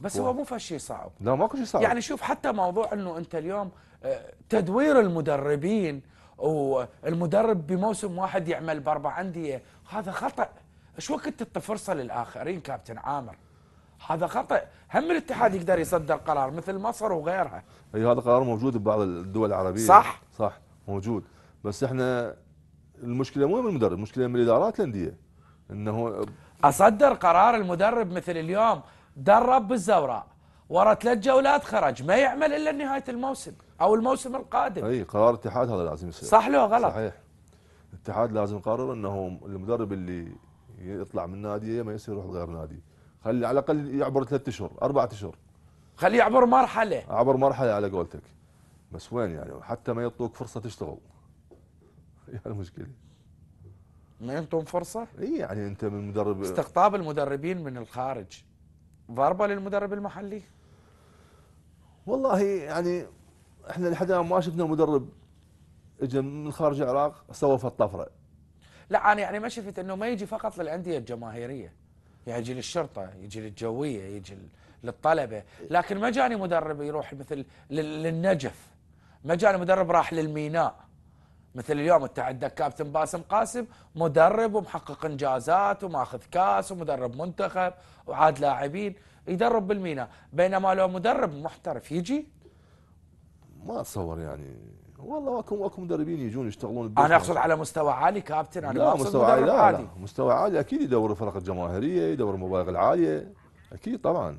بس هو مو فشي صعب. لا ماكو شيء صعب. يعني شوف حتى موضوع إنه أنت اليوم آه، تدوير المدربين والمدرب بموسم واحد يعمل بأربع أندية هذا خطأ. إيش وقت تعطي فرصة للآخرين كابتن عامر؟ هذا خطأ. هم الاتحاد يقدر يصدر قرار مثل مصر وغيرها. أي هذا قرار موجود ببعض الدول العربية. صح. صح موجود. بس إحنا المشكلة مو من المدرب المشكلة من الإدارات الأندية. إنه أصدر قرار المدرب مثل اليوم. درب بالزوراء ورا ثلاث جولات خرج. ما يعمل إلا نهاية الموسم أو الموسم القادم. أي قرار الاتحاد هذا لازم يصير. صح لو غلط؟ صحيح. الاتحاد لازم يقرر إنه المدرب اللي يطلع من ناديه ما يصير يروح غير نادي. خلي على الأقل يعبر ثلاث أشهر أربع أشهر. خليه يعبر مرحلة. عبر مرحلة على قولتك. بس وين يعني؟ حتى ما يعطوك فرصة تشتغل. هي المشكلة ما ينطون فرصة؟ إي يعني أنت من مدرب استقطاب المدربين من الخارج. ضربة للمدرب المحلي؟ والله يعني إحنا لحد الآن ما شفنا مدرب اجى من خارج العراق سوى في الطفرة. لا أنا يعني ما شفت إنه ما يجي فقط للأندية الجماهيرية. يعني يجي للشرطة يجي للجوية يجي للطلبة. لكن ما جاني مدرب يروح مثل لل- للنجف. ما جاني مدرب راح للميناء. مثل اليوم انت عندك كابتن باسم قاسم مدرب ومحقق إنجازات وماخذ كاس ومدرب منتخب وعاد لاعبين يدرب بالميناء بينما لو مدرب محترف يجي؟ ما أتصور يعني. والله اكو اكو مدربين يجون يشتغلون أنا أقصد على مستوى عالي كابتن أنا لا مستوى عالي. لا, عادي. لا مستوى عالي. أكيد يدور الفرق الجماهيرية يدور المبالغ العالية. أكيد طبعا.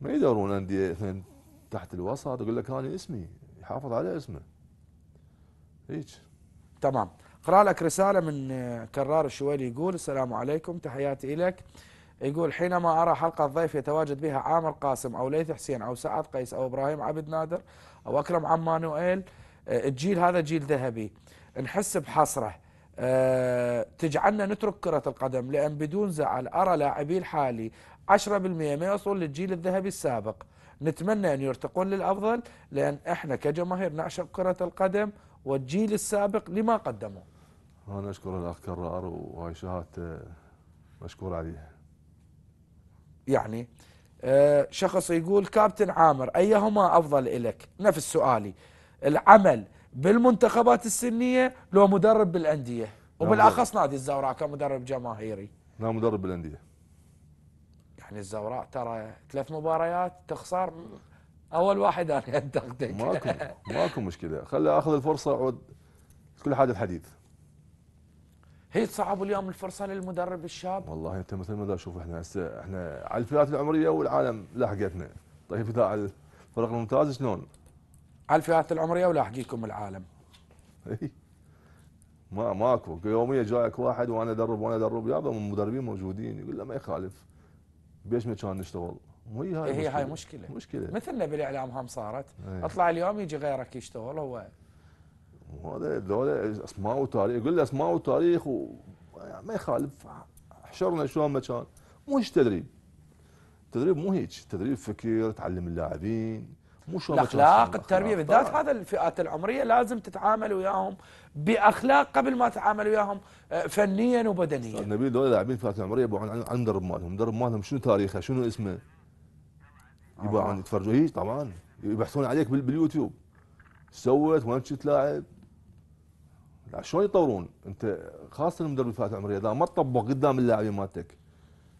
ما يدورون أندية تحت الوسط يقول لك أنا اسمي يحافظ على اسمه. هيك. تمام. اقرأ لك رسالة من آه، كرار الشويلي يقول السلام عليكم تحياتي لك يقول حينما أرى حلقة ضيف يتواجد بها عامر قاسم أو ليث حسين أو سعد قيس أو إبراهيم عبد نادر أو أكرم عمانوئيل آه، الجيل هذا جيل ذهبي. نحس بحسرة. آه، تجعلنا نترك كرة القدم لأن بدون زعل أرى لاعبي الحالي 10% ما يوصل للجيل الذهبي السابق. نتمنى أن يرتقون للأفضل لأن إحنا كجماهير نعشق كرة القدم والجيل السابق لما قدموا أنا أشكر الأخ كرار وهاي شهادته مشكور عليها. يعني آه، شخص يقول كابتن عامر أيهما أفضل لك نفس سؤالي. العمل بالمنتخبات السنية لو مدرب بالأندية. وبالأخص نادي الزوراء كمدرب جماهيري. لا مدرب بالأندية. يعني الزوراء ترى ثلاث مباريات تخسر أول واحد أنا أنتقدك. ماكو ماكو مشكلة. خلي أخذ الفرصة اعود كل حاجة الحديث هي تصعب اليوم الفرصة للمدرب الشاب؟ والله أنت مثل ما شوف إحنا هسه إحنا على الفئات العمرية والعالم لحقتنا طيب اذا على الفرق الممتاز شلون؟ على الفئات العمرية ولاحقيكم العالم. ما ماكو. يوميا جايك واحد وأنا أدرب وأنا أدرب يابا من المدربين موجودين يقول له ما يخالف. بيش ما كان نشتغل وهي هاي هي هاي مشكلة. مشكلة. مثلنا بالاعلام هم صارت. إي. أطلع اليوم يجي غيرك يشتغل هو. وهذا ذولا أسماء وتاريخ. يقول له أسماء وتاريخ و... ما يخالف. احشرنا شلون ما كان. مو هيك تدريب. تدريب مو هيك. تدريب فكر تعلم اللاعبين. مو شلون الأخلاق التربية. بالذات هذا الفئات العمرية لازم تتعامل وياهم بأخلاق قبل ما تتعامل وياهم آه، فنيا وبدنيا. نبيل ذول لاعبين فئات العمرية يبغون عن مدرب مالهم، مدرب مالهم شنو تاريخه؟ شنو اسمه؟ يبغى آه. عن يتفرجوا هي طبعا يبحثون عليك بال- باليوتيوب سويت؟ وين كنت لاعب؟ لا شلون يطورون؟ أنت خاصة المدرب الفئات العمريه اذا ما تطبق قدام اللاعبين مالتك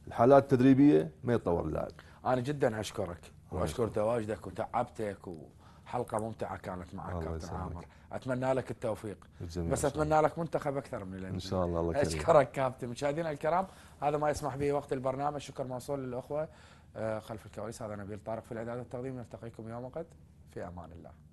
الحالات التدريبية ما يتطور اللاعب. أنا جدا أشكرك وأشكر. تواجدك وتعبتك وحلقة ممتعة كانت معك كابتن. عامر أتمنى لك التوفيق بس أتمنى لك منتخب أكثر من إن الانديه شاء الله الله كريم. أشكرك كابتن مشاهدينا الكرام هذا ما يسمح به وقت البرنامج شكر موصول للأخوة خلف الكواليس. هذا نبيل طارق في الإعداد والتقديم. نلتقيكم يوم غد في أمان الله.